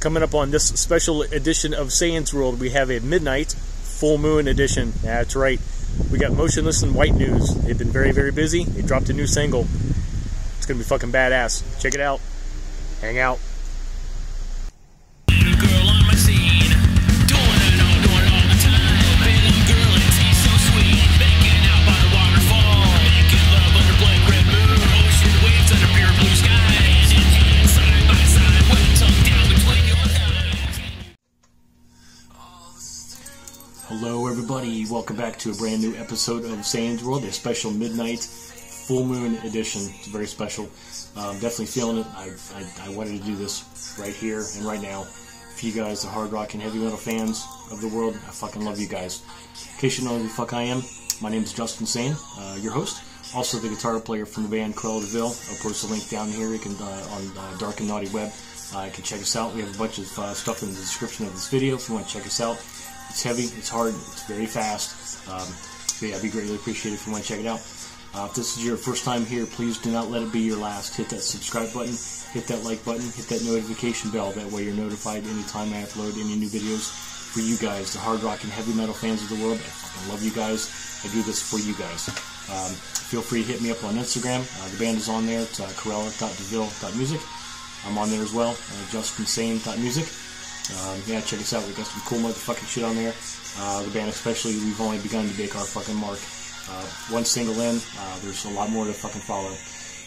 Coming up on this special edition of Sayne's World, we have a midnight full moon edition. That's right. We got Motionless in White News. They've been very, very busy. They dropped a new single. It's gonna be fucking badass. Check it out. Hang out. Everybody. Welcome back to a brand new episode of Sayne's World, a special midnight full moon edition. It's very special. Um, definitely feeling it. I, I, I wanted to do this right here and right now. For you guys, the hard rock and heavy metal fans of the world, I fucking love you guys. In case you know who the fuck I am, my name is Justin Sayne, uh, your host. Also, the guitar player from the band Cruella D'Vil. I'll post a link down here. You can uh, on uh, Dark and Naughty Web. Uh, you can check us out. We have a bunch of uh, stuff in the description of this video if you want to check us out. It's heavy, it's hard, it's very fast. Um, so yeah, I'd be greatly appreciated if you want to check it out. Uh, if this is your first time here, please do not let it be your last. Hit that subscribe button, hit that like button, hit that notification bell. That way you're notified anytime I upload any new videos for you guys, the hard rock and heavy metal fans of the world. I love you guys. I do this for you guys. Um, feel free to hit me up on Instagram. Uh, the band is on there. It's uh, cruella.dvil.music. I'm on there as well, uh, justinsayne.music. Um, yeah, check us out. We got some cool motherfucking shit on there. Uh, the band, especially, we've only begun to make our fucking mark. Uh, one single in, uh, there's a lot more to fucking follow.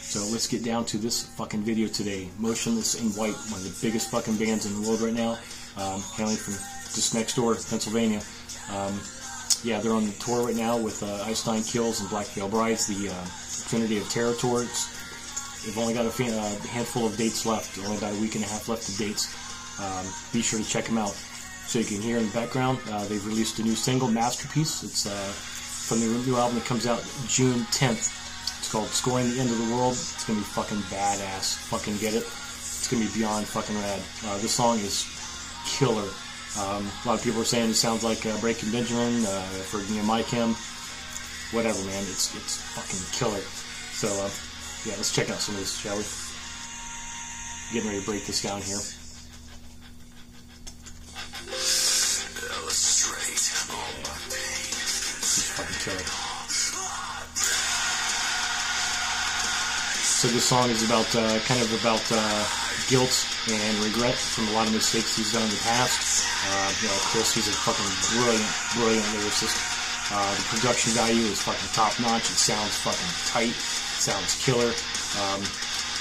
So let's get down to this fucking video today. Motionless in White, one of the biggest fucking bands in the world right now, um, hailing from just next door, Pennsylvania. Um, yeah, they're on the tour right now with uh, Ice Nine Kills and Black Veil Brides, the uh, Trinity of Terror tour. They've only got a uh, handful of dates left, only about a week and a half left of dates. Um, be sure to check them out. So you can hear in the background, uh, they've released a new single, Masterpiece. It's uh, from the new album that comes out June 10th. It's called Scoring the End of the World. It's gonna be fucking badass. Fucking get it. It's gonna be beyond fucking rad. Uh, this song is killer. Um, a lot of people are saying it sounds like uh, Breaking Benjamin uh, for you know, My Chem. Whatever, man. It's it's fucking killer. So uh, yeah, let's check out some of this, shall we? Getting ready to break this down here. It's fucking. So this song is about uh, kind of about uh, guilt and regret from a lot of mistakes he's done in the past. Uh, you know, Chris, he's a fucking brilliant, brilliant lyricist. Uh, the production value is fucking top notch. It sounds fucking tight. It sounds killer. Um,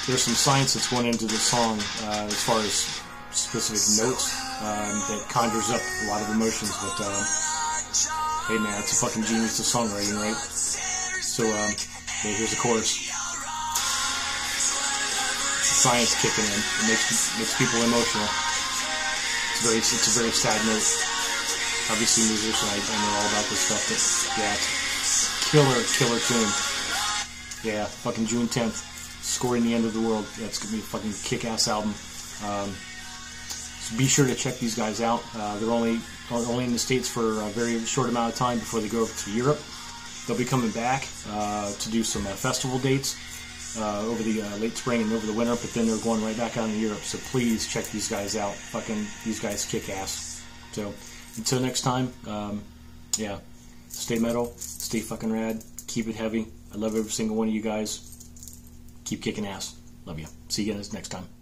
there's some science that's going into the song uh, as far as specific notes um, that conjures up a lot of emotions. But um, hey, man, it's a fucking genius of songwriting, right? So um, hey, here's the chorus science kicking in. It makes makes people emotional. It's very it's a very sad note. Obviously, musician, I, I know all about this stuff, but yeah, killer killer tune. Yeah, fucking June 10th, scoring the end of the world. Yeah, it's gonna be a fucking kick-ass album. Um, so be sure to check these guys out. Uh, they're only only in the states for a very short amount of time before they go over to Europe. They'll be coming back uh, to do some uh, festival dates uh, over the uh, late spring and over the winter, but then they're going right back out in Europe. So please check these guys out. Fucking these guys kick ass. So until next time, um, yeah, stay metal, stay fucking rad, keep it heavy. I love every single one of you guys. Keep kicking ass. Love you. See you guys next time.